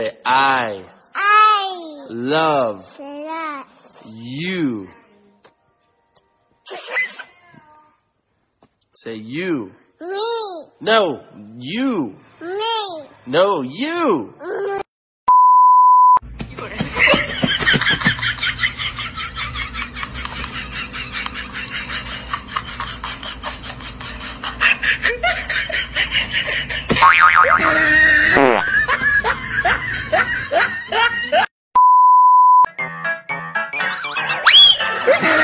Say, I I love love you. Say you. me, No, you. me, No, you. me. Yeah.